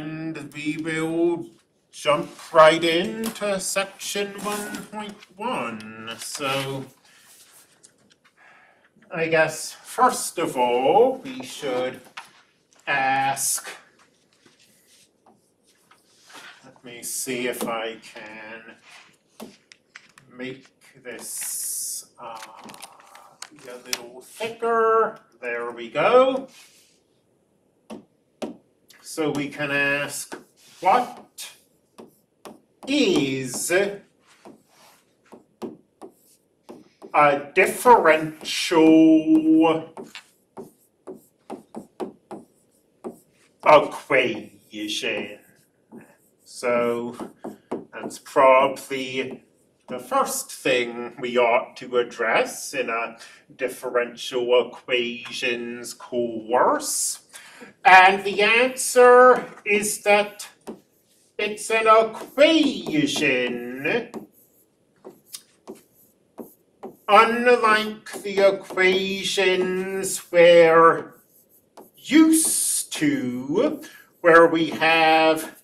And we will jump right into section one point one, so. I guess, first of all, we should ask. Let me see if I can make this, uh, a little thicker, there we go. So we can ask, what is a differential equation? So that's probably the first thing we ought to address in a differential equations course. And the answer is that it's an equation. Unlike the equations we're used to, where we have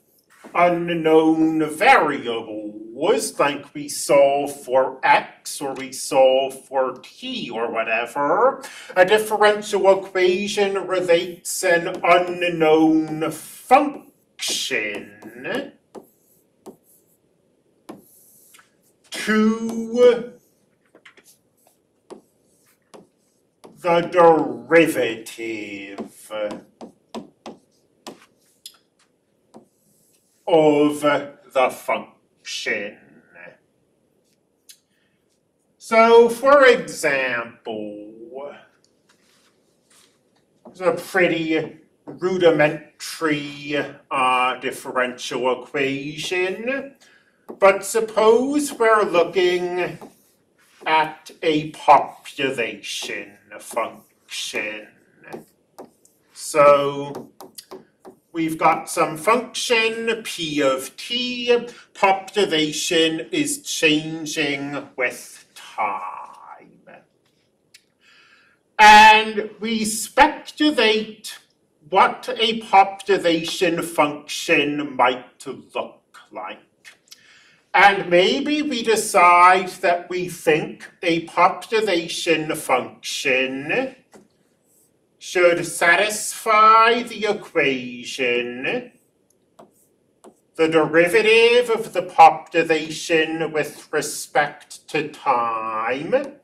unknown variables, like we solve for x or we solve for t or whatever, a differential equation relates an unknown function to the derivative of the function. So for example, it's a pretty rudimentary uh, differential equation, but suppose we're looking at a population function. So we've got some function p of t, population is changing with time. And we speculate what a population function might look like. And maybe we decide that we think a population function should satisfy the equation the derivative of the population with respect to time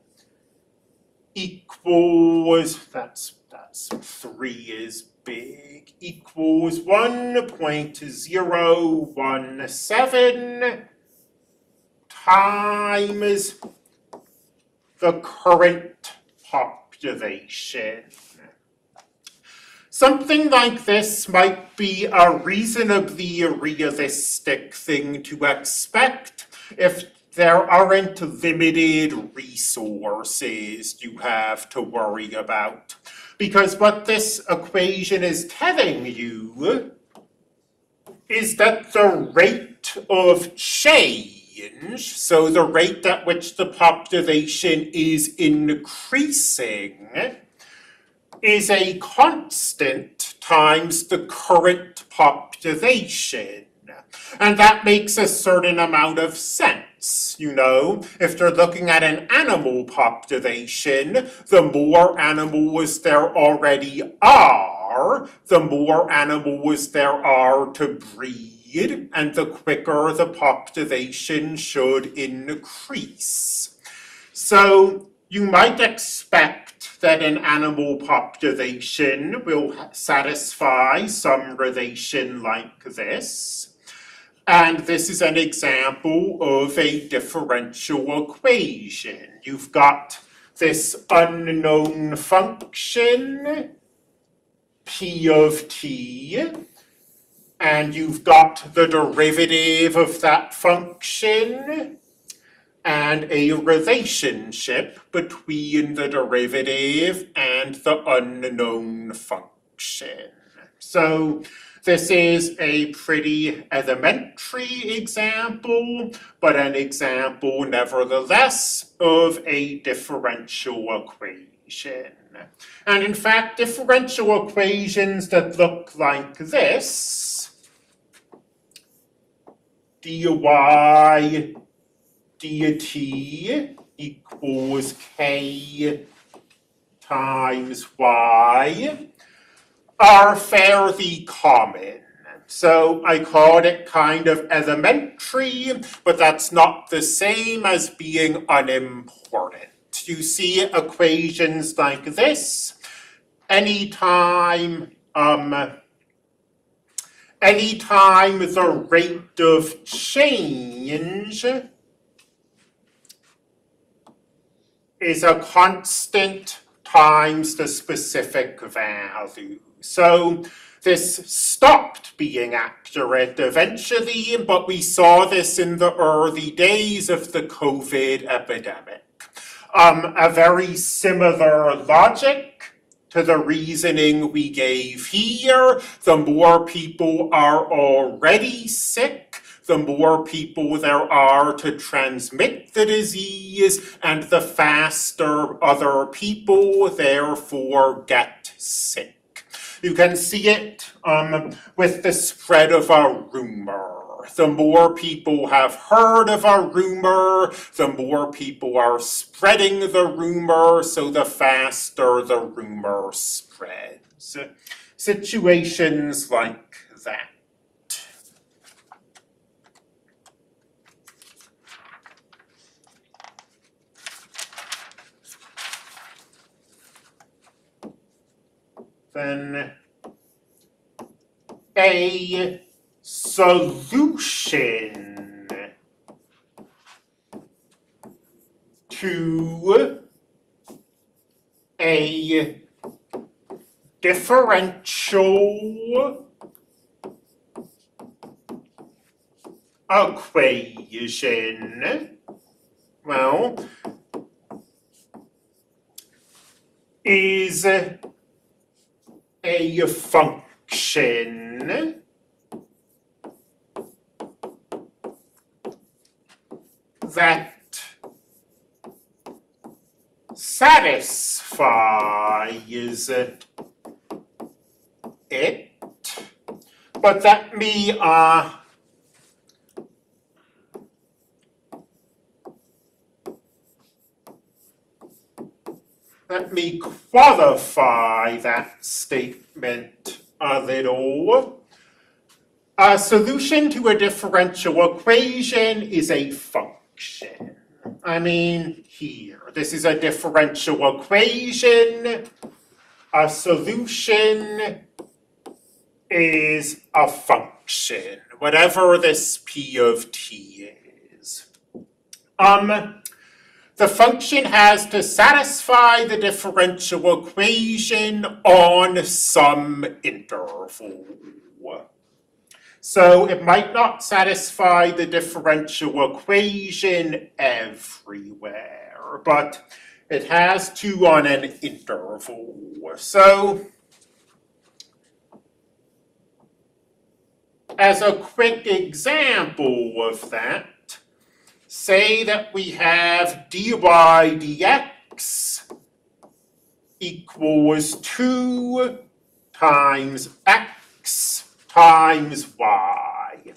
equals, that's, that's three is big, equals one point zero one seven times the current population. Something like this might be a reasonably realistic thing to expect if there aren't limited resources you have to worry about. Because what this equation is telling you is that the rate of change, so the rate at which the population is increasing, is a constant times the current population. And that makes a certain amount of sense, you know? If they're looking at an animal population, the more animals there already are, the more animals there are to breed, and the quicker the population should increase. So you might expect that an animal population will satisfy some relation like this. And this is an example of a differential equation. You've got this unknown function, p of t, and you've got the derivative of that function, and a relationship between the derivative and the unknown function. So this is a pretty elementary example, but an example nevertheless of a differential equation. And in fact, differential equations that look like this dy dt equals k times y are fairly common. So I called it kind of elementary, but that's not the same as being unimportant. You see equations like this anytime um, anytime the rate of change is a constant times the specific value. So this stopped being accurate eventually, but we saw this in the early days of the COVID epidemic. Um, a very similar logic to the reasoning we gave here. The more people are already sick, the more people there are to transmit the disease, and the faster other people therefore get sick. You can see it um, with the spread of a rumor. The more people have heard of a rumor, the more people are spreading the rumor, so the faster the rumor spreads. Situations like that. Then a solution to a differential equation, well, is a function. That satisfies it, but that me uh, let me qualify that statement a little. A solution to a differential equation is a function. I mean, here, this is a differential equation. A solution is a function, whatever this p of t is. Um, the function has to satisfy the differential equation on some interval. So it might not satisfy the differential equation everywhere, but it has to on an interval. So as a quick example of that, say that we have dy dx equals 2 times x times y.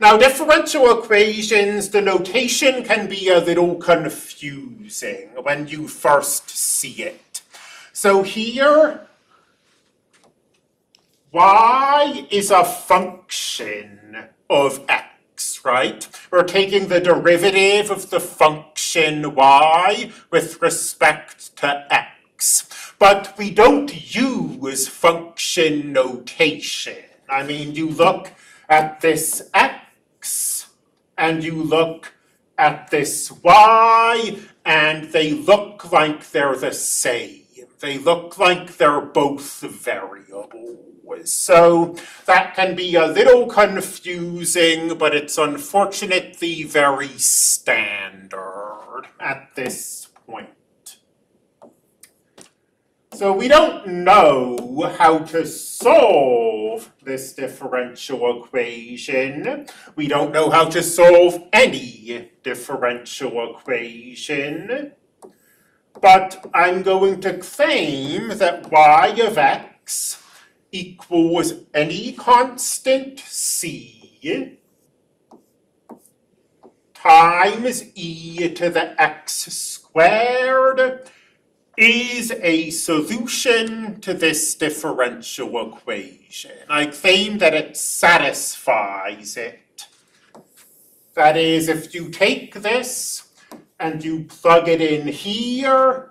Now differential equations, the notation can be a little confusing when you first see it. So here, y is a function of x right? We're taking the derivative of the function y with respect to x. But we don't use function notation. I mean, you look at this x and you look at this y and they look like they're the same. They look like they're both variables. So that can be a little confusing, but it's unfortunately very standard at this point. So we don't know how to solve this differential equation. We don't know how to solve any differential equation. But I'm going to claim that y of x equals any constant c times e to the x squared is a solution to this differential equation. I claim that it satisfies it. That is, if you take this and you plug it in here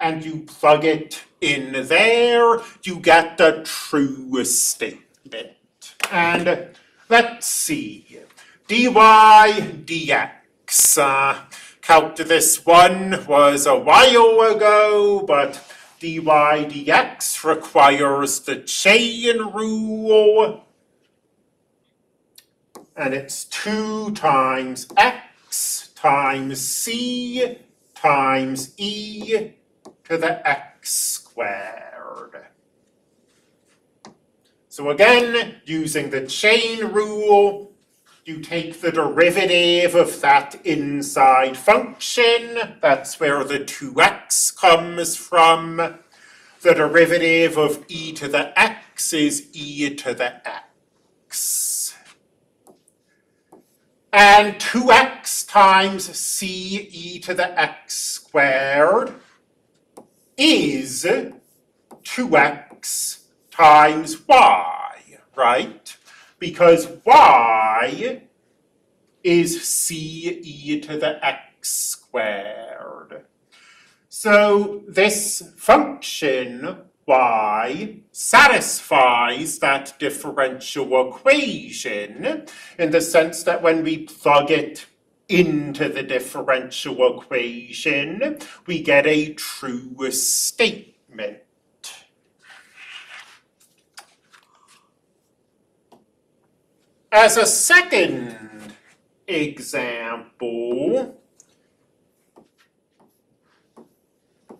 and you plug it in there, you get the true statement. And let's see, dy dx. Uh, calculus one was a while ago, but dy dx requires the chain rule. And it's two times x times c times e to the x squared. So again, using the chain rule, you take the derivative of that inside function, that's where the 2x comes from. The derivative of e to the x is e to the x. And 2x times c e to the x squared is 2x times y, right? Because y is c e to the x squared. So this function y satisfies that differential equation in the sense that when we plug it into the differential equation, we get a true statement. As a second example,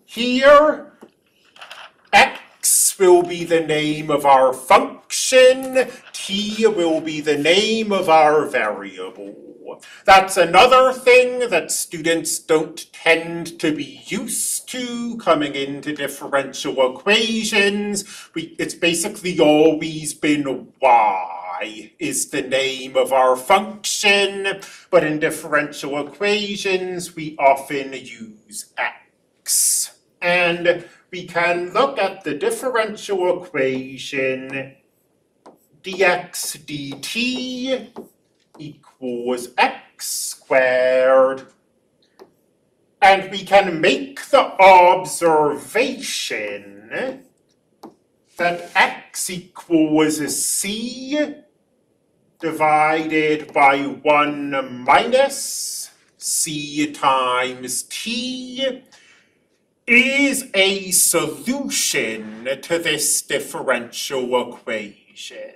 here x will be the name of our function, t will be the name of our variable. That's another thing that students don't tend to be used to coming into differential equations. We, it's basically always been y is the name of our function, but in differential equations, we often use x. And we can look at the differential equation dx dt equals x squared. And we can make the observation that x equals c divided by 1 minus c times t is a solution to this differential equation.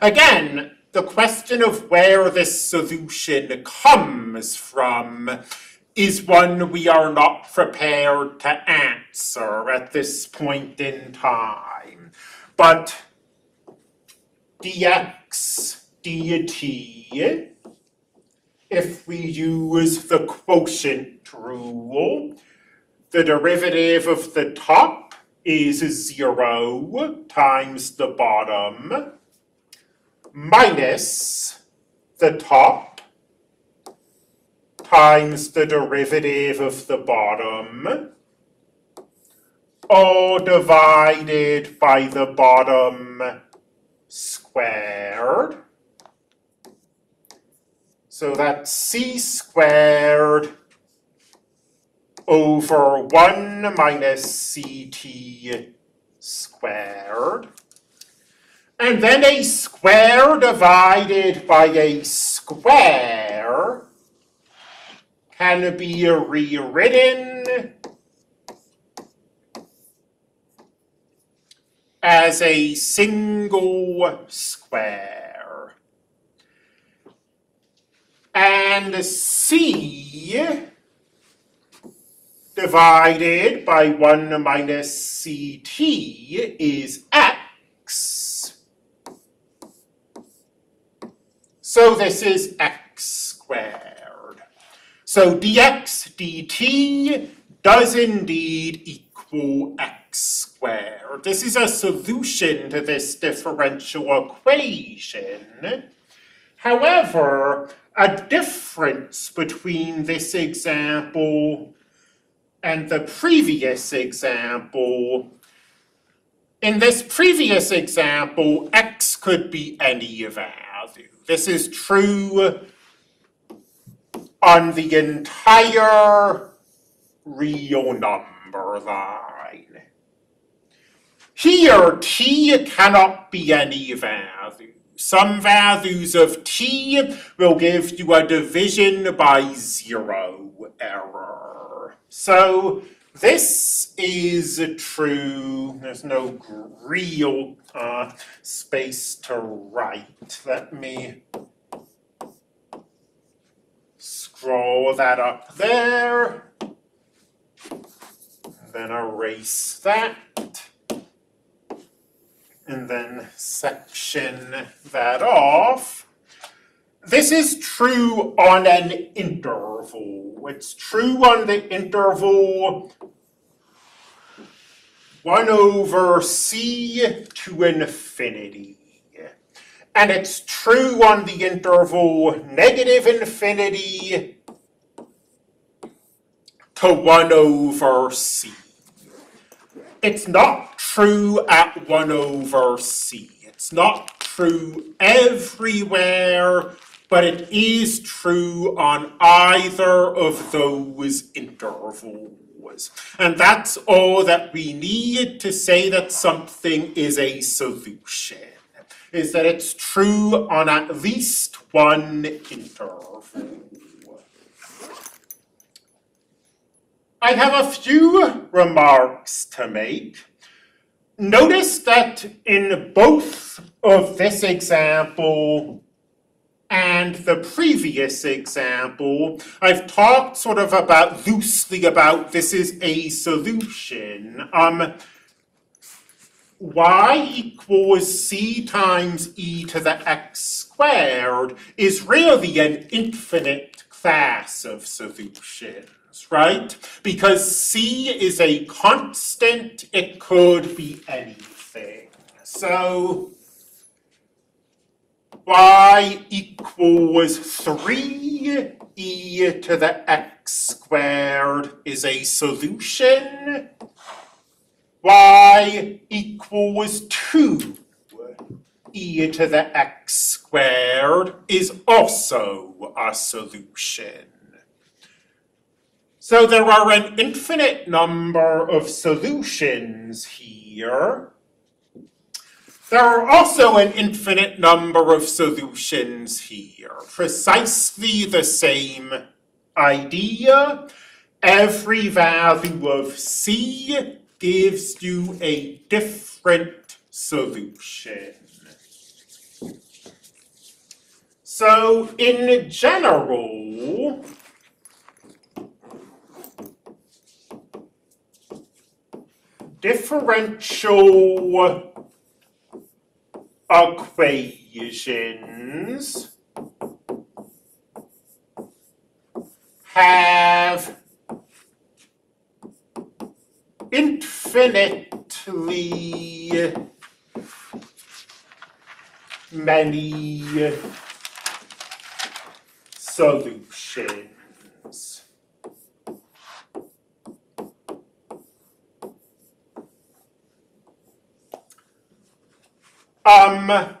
Again, the question of where this solution comes from is one we are not prepared to answer at this point in time. But dx dt, if we use the quotient rule, the derivative of the top is zero times the bottom minus the top times the derivative of the bottom all divided by the bottom squared. So that's c squared over 1 minus ct squared. And then a square divided by a square can be rewritten as a single square. And C divided by 1 minus CT is X. So this is X squared. So dx dt does indeed equal X squared. This is a solution to this differential equation. However, a difference between this example and the previous example. In this previous example, x could be any value. This is true on the entire real number line. Here, t cannot be any value. Some values of t will give you a division by zero error. So this is true. There's no real uh, space to write. Let me scroll that up there. Then erase that. And then section that off. This is true on an interval. It's true on the interval 1 over c to infinity. And it's true on the interval negative infinity to 1 over c. It's not true at 1 over c. It's not true everywhere, but it is true on either of those intervals. And that's all that we need to say that something is a solution is that it's true on at least one interval. I have a few remarks to make. Notice that in both of this example and the previous example, I've talked sort of about loosely about this is a solution. Um, y equals c times e to the x squared is really an infinite class of solutions, right? Because c is a constant, it could be anything. So y equals 3 e to the x squared is a solution y equals 2 e to the x squared is also a solution. So there are an infinite number of solutions here. There are also an infinite number of solutions here. Precisely the same idea. Every value of c gives you a different solution. So in general, differential equations have infinitely many solutions. Um,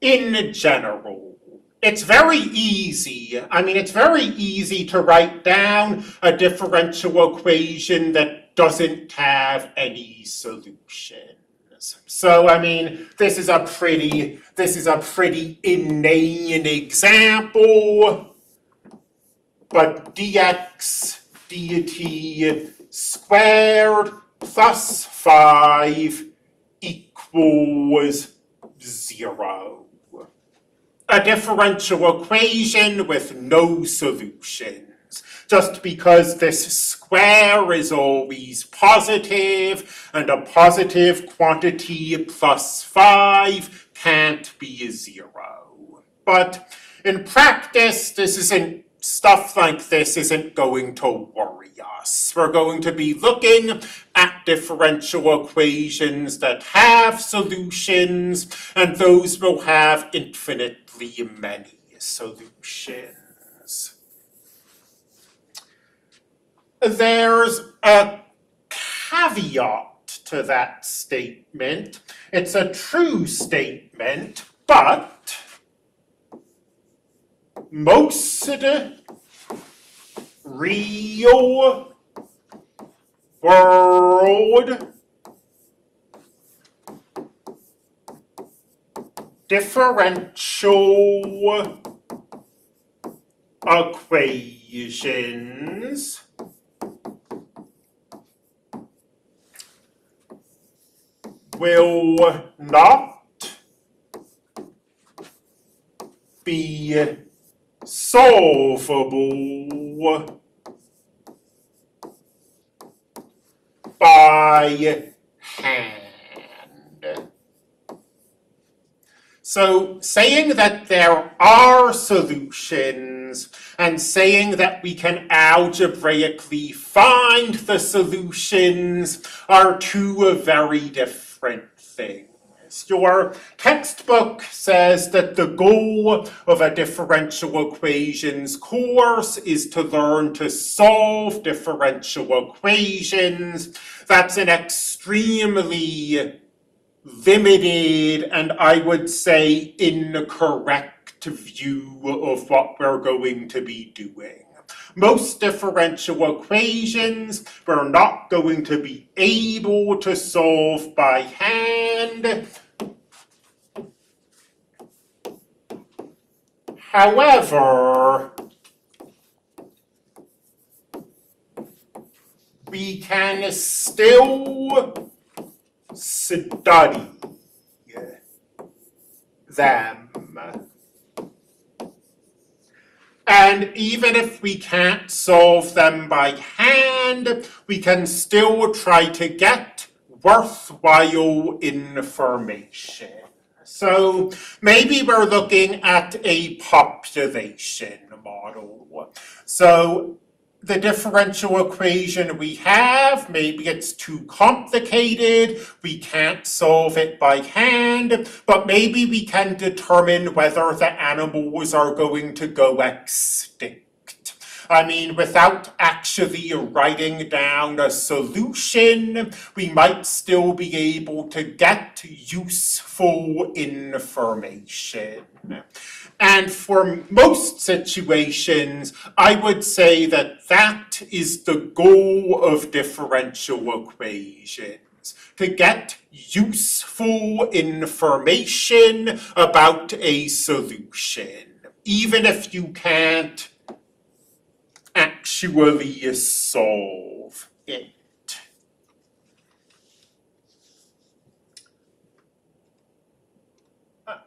in general, it's very easy. I mean, it's very easy to write down a differential equation that doesn't have any solutions. So, I mean, this is a pretty, this is a pretty inane example, but dx dt squared plus 5 equals 0. A differential equation with no solutions. just because this square is always positive, and a positive quantity plus 5 can't be 0. But in practice, this isn't stuff like this isn't going to worry us. We're going to be looking at differential equations that have solutions, and those will have infinitely many solutions. There's a caveat to that statement. It's a true statement, but most real world. Differential equations. Will not be solvable by hand. So saying that there are solutions and saying that we can algebraically find the solutions are two very different things. Your textbook says that the goal of a differential equations course is to learn to solve differential equations. That's an extremely limited and I would say incorrect view of what we're going to be doing. Most differential equations we're not going to be able to solve by hand. However, we can still study them. And even if we can't solve them by hand, we can still try to get worthwhile information. So maybe we're looking at a population model. So the differential equation we have, maybe it's too complicated, we can't solve it by hand, but maybe we can determine whether the animals are going to go extinct. I mean, without actually writing down a solution, we might still be able to get useful information. And for most situations, I would say that that is the goal of differential equations, to get useful information about a solution, even if you can't actually solve it.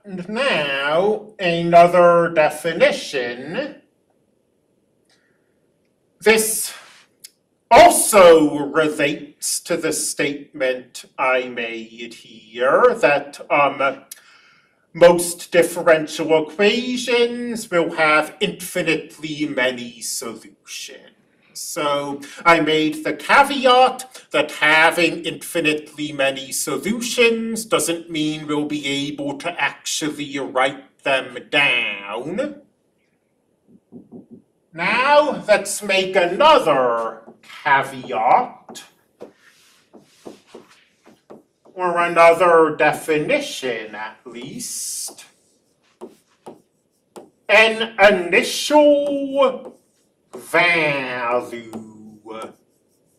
And now, another definition. This also relates to the statement I made here that um, most differential equations will have infinitely many solutions. So I made the caveat that having infinitely many solutions doesn't mean we'll be able to actually write them down. Now let's make another caveat or another definition at least. An initial value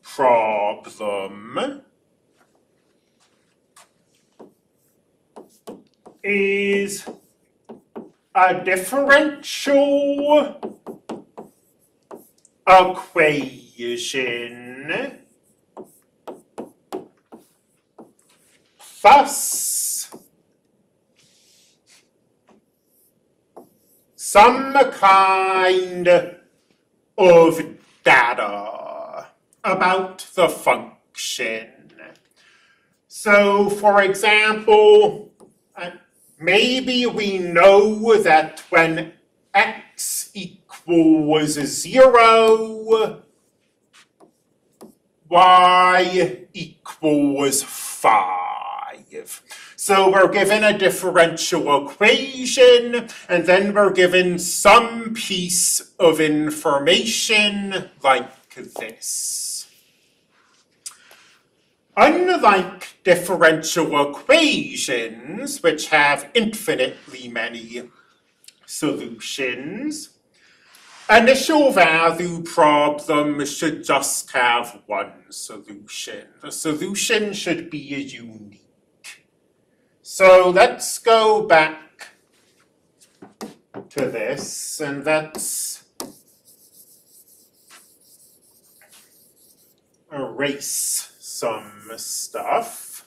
problem is a differential equation. Thus, some kind of data about the function. So, for example, uh, maybe we know that when x equals zero, y equals So we're given a differential equation, and then we're given some piece of information like this. Unlike differential equations, which have infinitely many solutions, initial value problems should just have one solution. The solution should be unique. So let's go back to this and let's erase some stuff.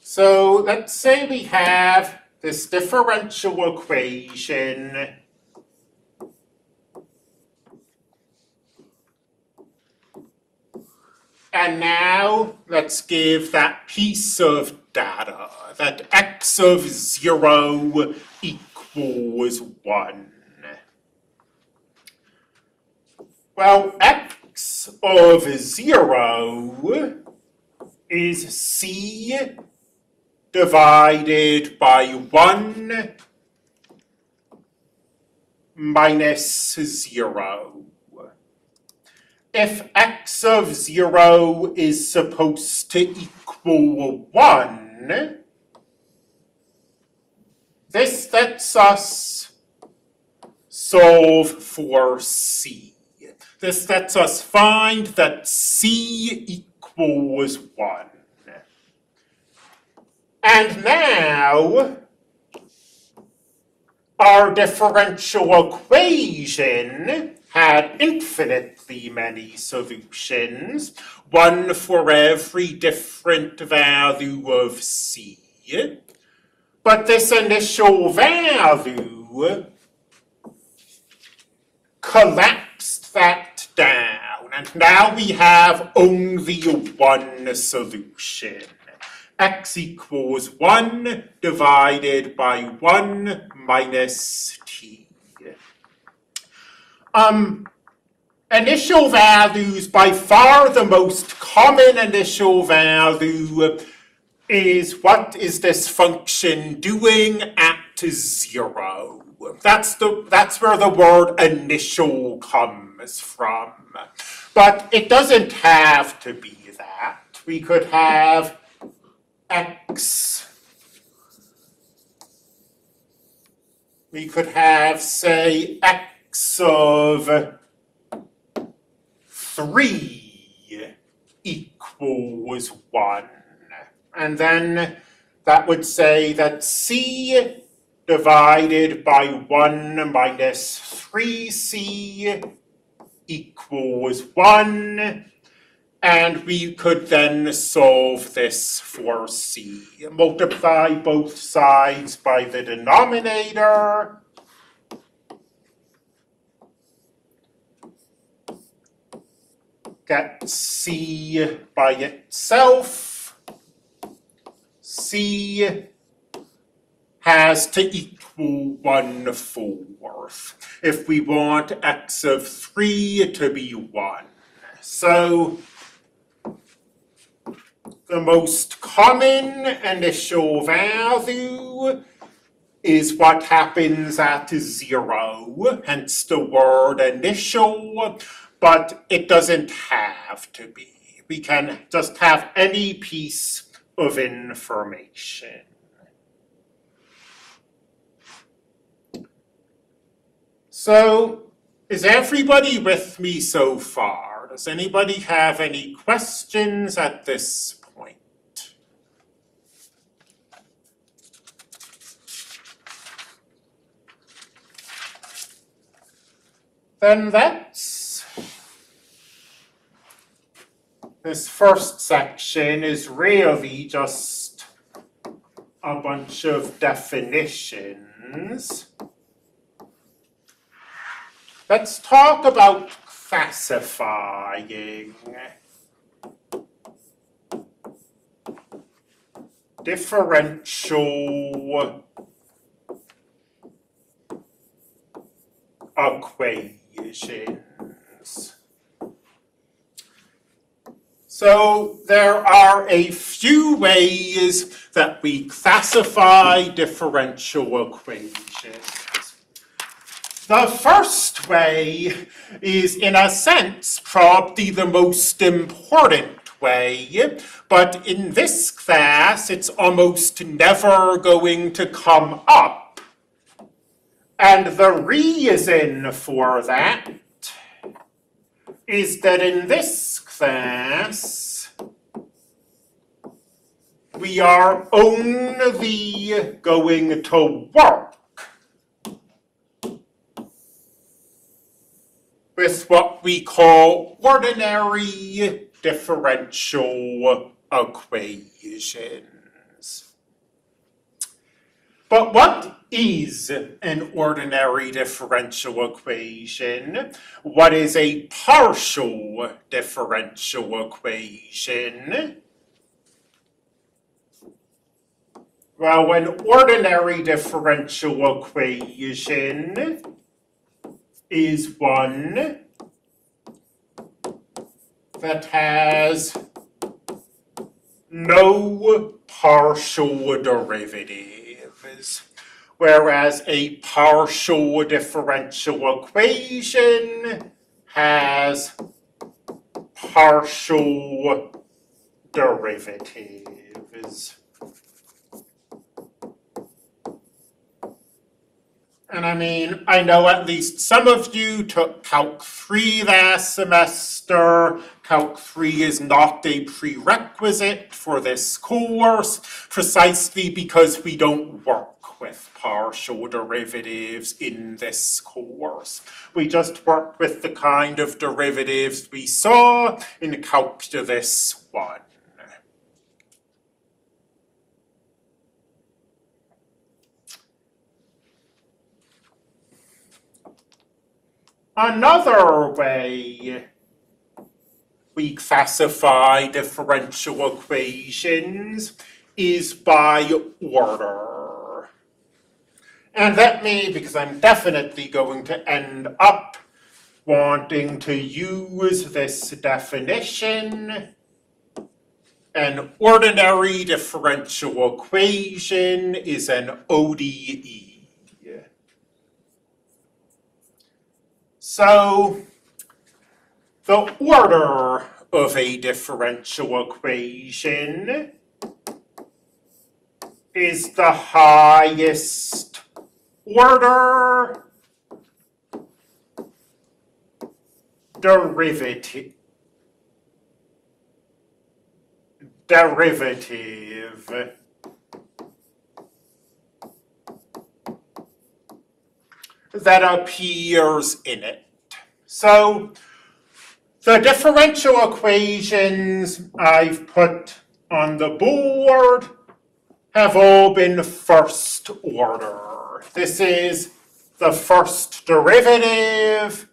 So let's say we have this differential equation And now let's give that piece of data that x of 0 equals 1. Well, x of 0 is c divided by 1 minus 0 if x of 0 is supposed to equal 1, this lets us solve for c. This lets us find that c equals 1. And now, our differential equation had infinitely many solutions, one for every different value of c. But this initial value collapsed that down, and now we have only one solution. x equals 1 divided by 1 minus. Um, initial values, by far the most common initial value is what is this function doing at zero? That's the that's where the word initial comes from. But it doesn't have to be that. We could have x we could have say x of three equals one. And then that would say that c divided by one minus three c equals one. And we could then solve this for c. Multiply both sides by the denominator get C by itself. C has to equal one fourth if we want x of 3 to be 1. So the most common initial value is what happens at 0, hence the word initial but it doesn't have to be. We can just have any piece of information. So, is everybody with me so far? Does anybody have any questions at this point? Then that's this first section is really just a bunch of definitions. Let's talk about classifying. Differential equations. So there are a few ways that we classify differential equations. The first way is, in a sense, probably the most important way, but in this class, it's almost never going to come up. And the reason for that is that in this class, we are only going to work with what we call ordinary differential equations. But what is an ordinary differential equation? What is a partial differential equation? Well, an ordinary differential equation is one that has no partial derivatives, whereas a partial differential equation has partial derivatives. And I mean, I know at least some of you took Calc 3 last semester. Calc 3 is not a prerequisite for this course, precisely because we don't work with partial derivatives in this course. We just work with the kind of derivatives we saw in Calculus 1. Another way we classify differential equations is by order. And let me, because I'm definitely going to end up wanting to use this definition, an ordinary differential equation is an ODE. So the order of a differential equation is the highest order derivative derivative that appears in it. So the differential equations I've put on the board have all been first order. This is the first derivative.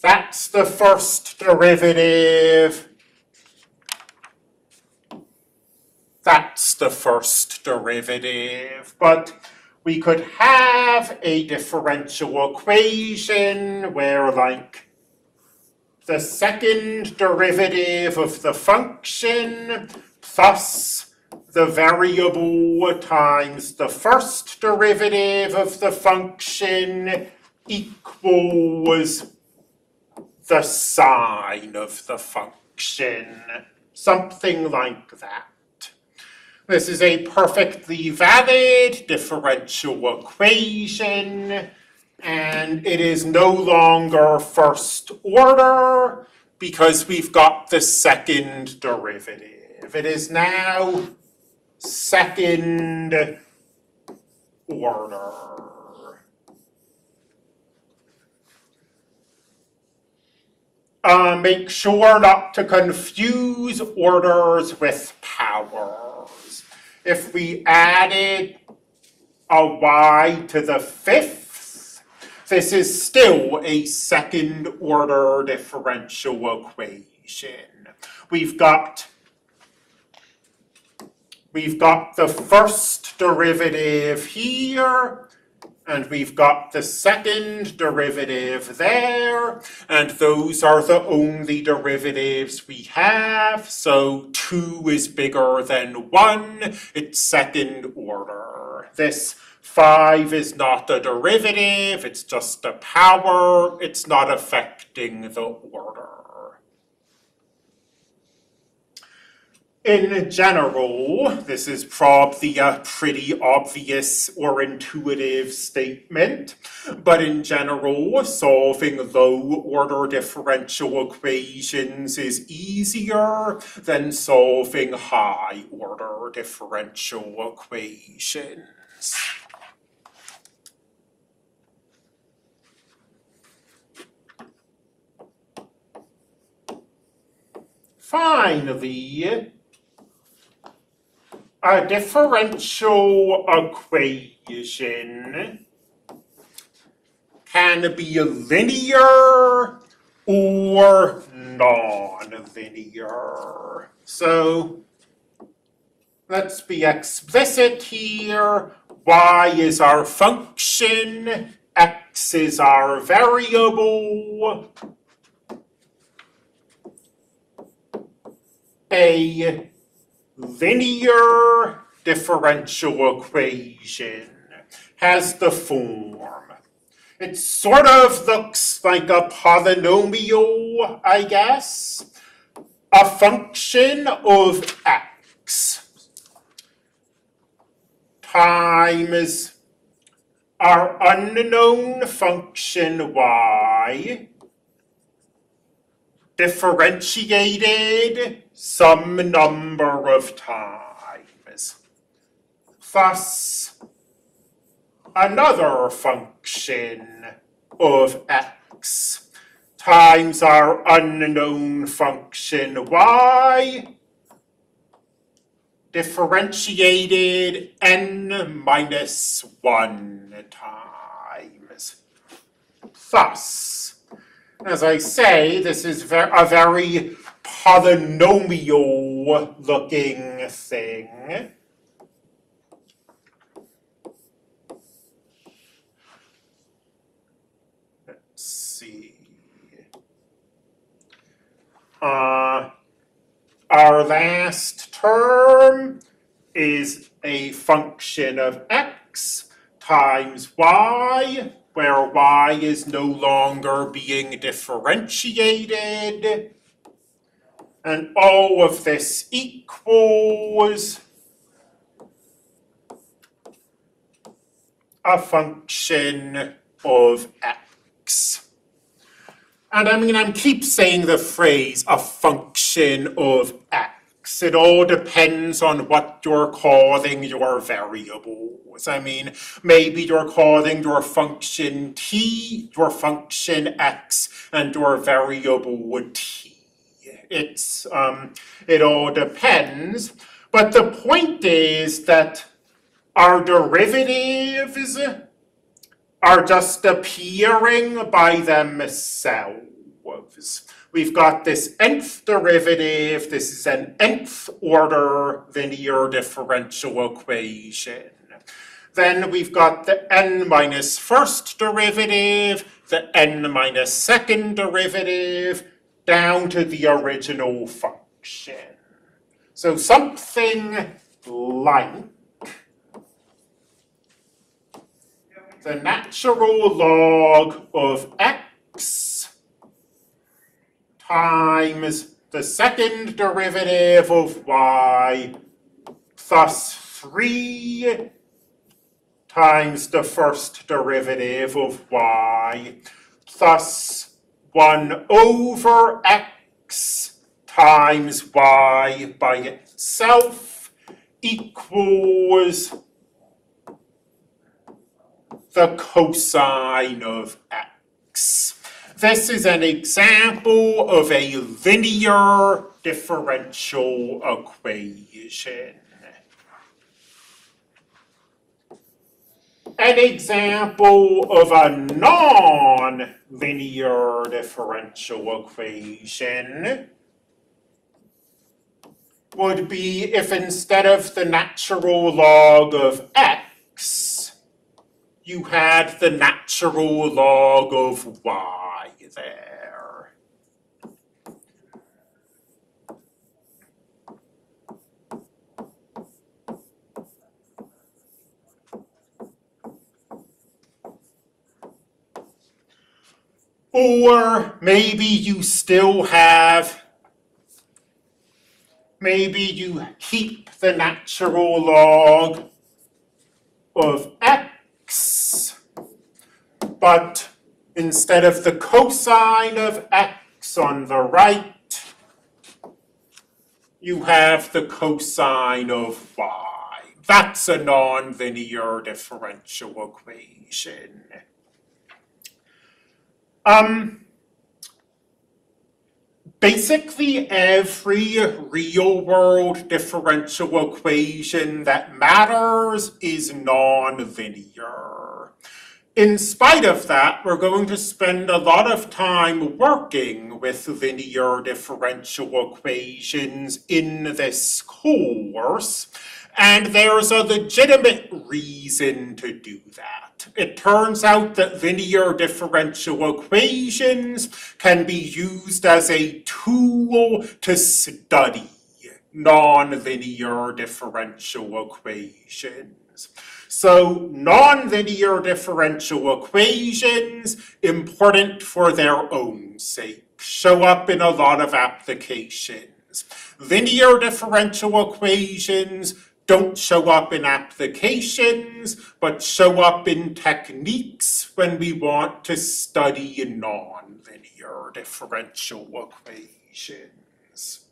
That's the first derivative. That's the first derivative. But we could have a differential equation where like the second derivative of the function plus the variable times the first derivative of the function equals the sine of the function, something like that. This is a perfectly valid differential equation, and it is no longer first order because we've got the second derivative. It is now second order. Uh, make sure not to confuse orders with power if we added a y to the fifth, this is still a second order differential equation. We've got we've got the first derivative here And we've got the second derivative there, and those are the only derivatives we have. So 2 is bigger than 1, it's second order. This 5 is not a derivative, it's just a power, it's not affecting the order. In general, this is probably a uh, pretty obvious or intuitive statement, but in general, solving low-order differential equations is easier than solving high-order differential equations. Finally, a differential equation can be linear or non-linear. So let's be explicit here. Y is our function, X is our variable. A linear differential equation has the form. It sort of looks like a polynomial, I guess. A function of x times our unknown function y differentiated some number of times. Thus, another function of x times our unknown function y differentiated n minus 1 times. Thus, as I say, this is a very polynomial looking thing. Let's see. Uh, our last term is a function of x times y, where y is no longer being differentiated. And all of this equals a function of x. And I mean, I keep saying the phrase a function of x. It all depends on what you're calling your variables. I mean, maybe you're calling your function t, your function x, and your variable t it's um, it all depends. But the point is that our derivatives are just appearing by themselves. We've got this nth derivative, this is an nth order linear differential equation. Then we've got the n minus first derivative, the n minus second derivative, down to the original function. So something like the natural log of x times the second derivative of y plus 3 times the first derivative of y plus 1 over x times y by itself equals the cosine of x. This is an example of a linear differential equation. An example of a non-linear differential equation would be if instead of the natural log of x, you had the natural log of y there. Or maybe you still have, maybe you keep the natural log of x, but instead of the cosine of x on the right, you have the cosine of y. That's a nonlinear differential equation. Um, basically every real world differential equation that matters is nonlinear. In spite of that, we're going to spend a lot of time working with linear differential equations in this course, and there's a legitimate reason to do that. It turns out that linear differential equations can be used as a tool to study nonlinear differential equations. So nonlinear differential equations, important for their own sake, show up in a lot of applications. Linear differential equations don't show up in applications, but show up in techniques when we want to study nonlinear differential equations.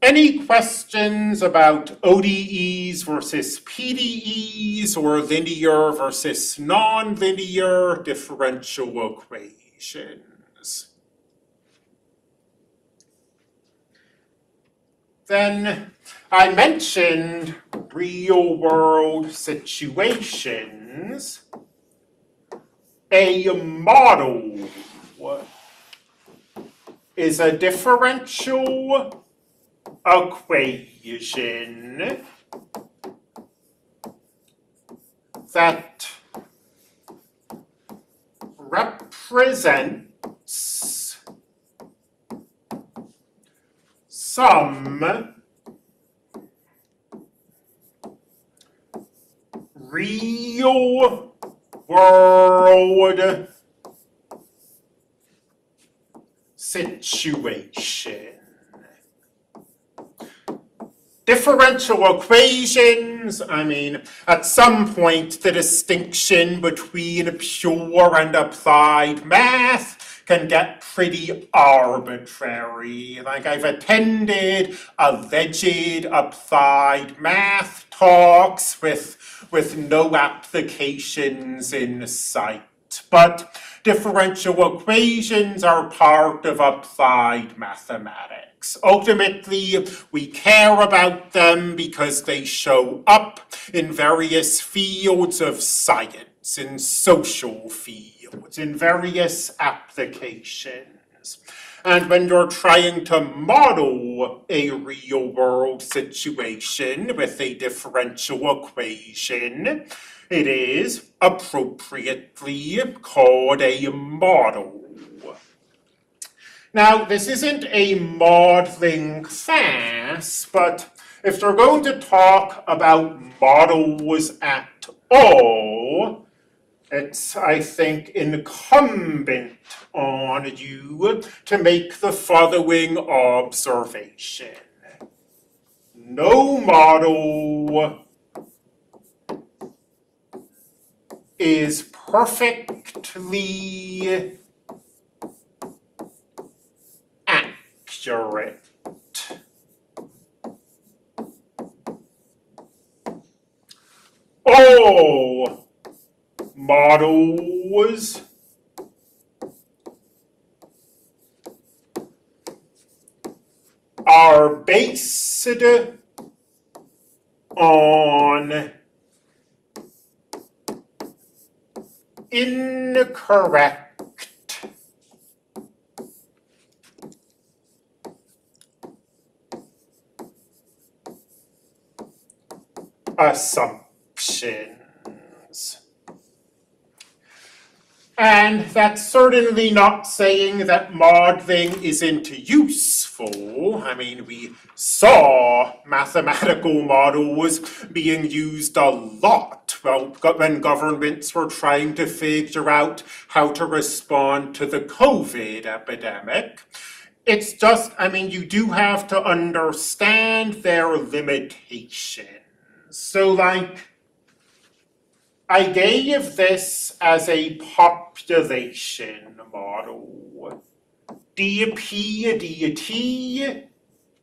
Any questions about ODEs versus PDEs or linear versus nonlinear differential equations? Then I mentioned real world situations. A model is a differential equation that represents some real world situation. Differential equations, I mean, at some point the distinction between pure and applied math can get pretty arbitrary. Like I've attended a alleged applied math talks with with no applications in sight. But differential equations are part of applied mathematics. Ultimately, we care about them because they show up in various fields of science, in social fields, in various applications. And when you're trying to model a real world situation with a differential equation, it is appropriately called a model. Now, this isn't a modeling class, but if they're going to talk about models at all, it's, I think, incumbent on you to make the following observation. No model is perfectly accurate. All models are based on incorrect assumptions. And that's certainly not saying that modeling isn't useful. I mean, we saw mathematical models being used a lot when governments were trying to figure out how to respond to the COVID epidemic. It's just, I mean, you do have to understand their limitations. So, like, I gave this as a population model. dp dt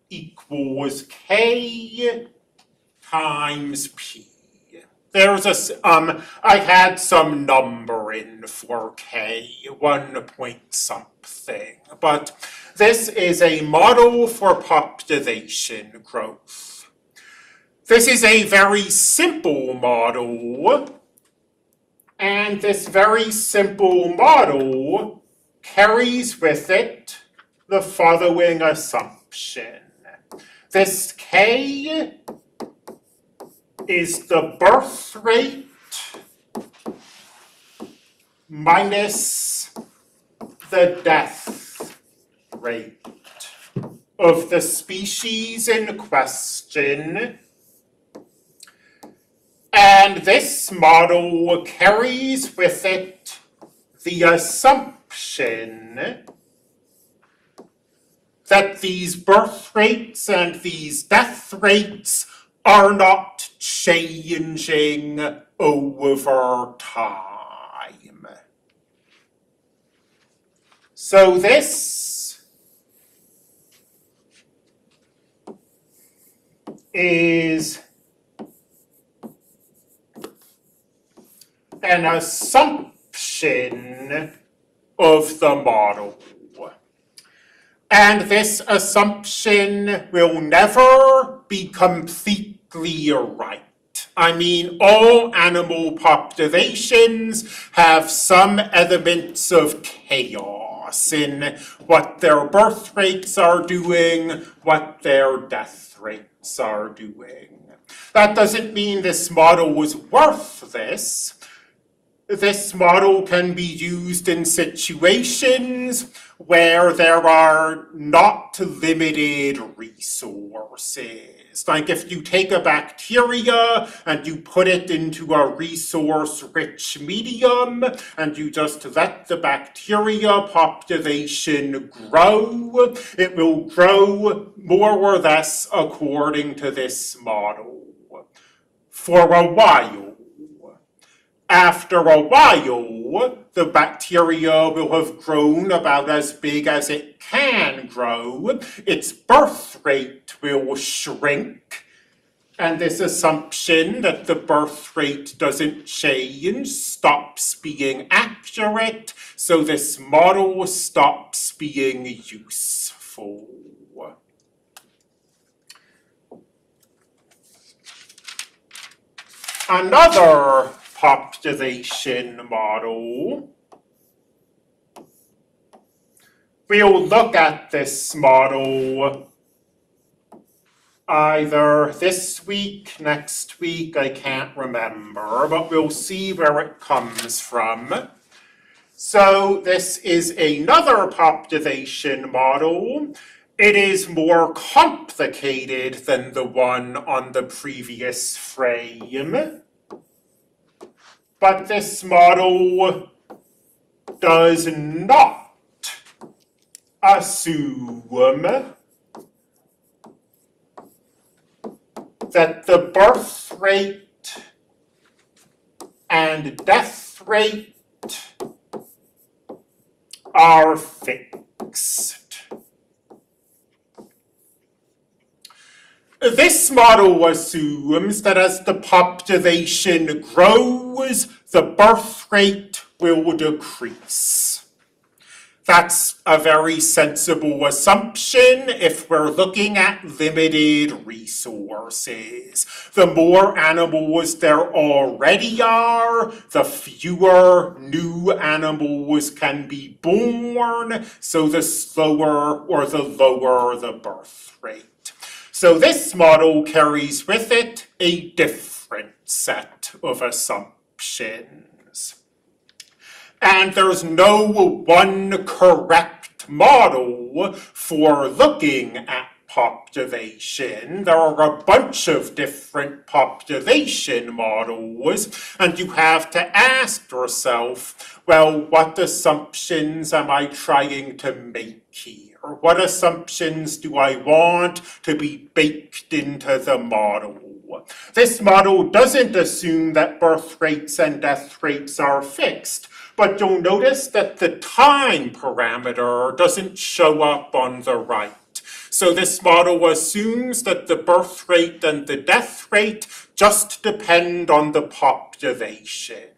equals k times p. There's a, um, I had some number in for k, one point something, but this is a model for population growth. This is a very simple model and this very simple model carries with it the following assumption. This K is the birth rate minus the death rate of the species in question and this model carries with it the assumption that these birth rates and these death rates are not changing over time. So this is an assumption of the model. And this assumption will never be completely right. I mean, all animal populations have some elements of chaos in what their birth rates are doing, what their death rates are doing. That doesn't mean this model was worthless this model can be used in situations where there are not limited resources. Like if you take a bacteria and you put it into a resource-rich medium and you just let the bacteria population grow, it will grow more or less according to this model for a while after a while, the bacteria will have grown about as big as it can grow. Its birth rate will shrink. And this assumption that the birth rate doesn't change stops being accurate, so this model stops being useful. Another population model. We'll look at this model either this week, next week, I can't remember, but we'll see where it comes from. So this is another population model. It is more complicated than the one on the previous frame. But this model does not assume that the birth rate and death rate are fixed. This model assumes that as the population grows, the birth rate will decrease. That's a very sensible assumption if we're looking at limited resources. The more animals there already are, the fewer new animals can be born, so the slower or the lower the birth rate. So this model carries with it a different set of assumptions. And there's no one correct model for looking at population. There are a bunch of different population models, and you have to ask yourself, well, what assumptions am I trying to make here? What assumptions do I want to be baked into the model? This model doesn't assume that birth rates and death rates are fixed, but you'll notice that the time parameter doesn't show up on the right. So this model assumes that the birth rate and the death rate just depend on the population.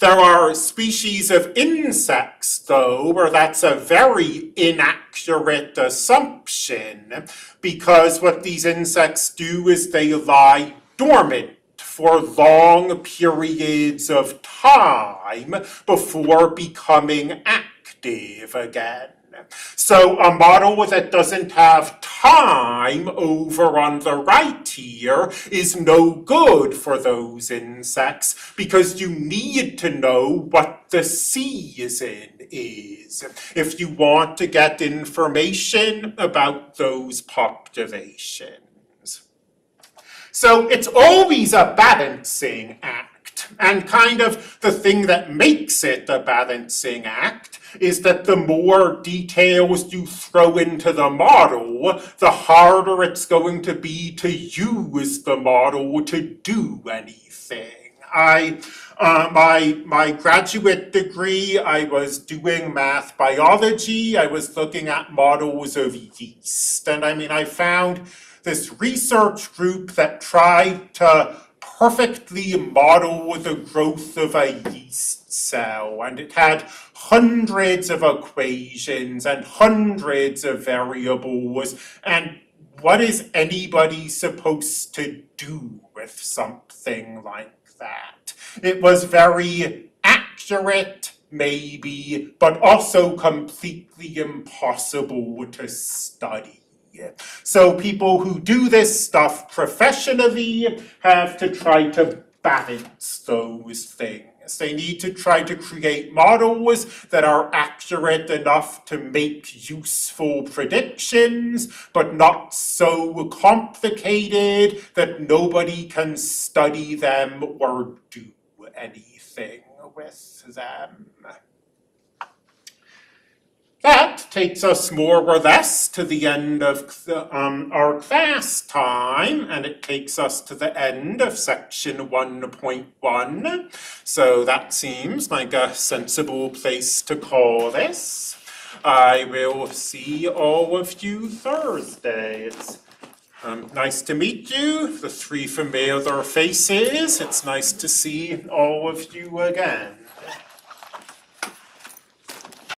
There are species of insects, though, where that's a very inaccurate assumption, because what these insects do is they lie dormant for long periods of time before becoming active again. So a model that doesn't have time over on the right here is no good for those insects because you need to know what the season is if you want to get information about those populations. So it's always a balancing act and kind of the thing that makes it a balancing act is that the more details you throw into the model, the harder it's going to be to use the model to do anything. I, uh, my, my graduate degree, I was doing math biology. I was looking at models of yeast. And I mean, I found this research group that tried to perfectly model the growth of a yeast cell. And it had hundreds of equations and hundreds of variables. And what is anybody supposed to do with something like that? It was very accurate, maybe, but also completely impossible to study. So people who do this stuff professionally have to try to balance those things. They need to try to create models that are accurate enough to make useful predictions, but not so complicated that nobody can study them or do anything with them. That takes us more or less to the end of um, our class time, and it takes us to the end of section 1.1. So that seems like a sensible place to call this. I will see all of you Thursday. It's um, nice to meet you, the three familiar faces. It's nice to see all of you again.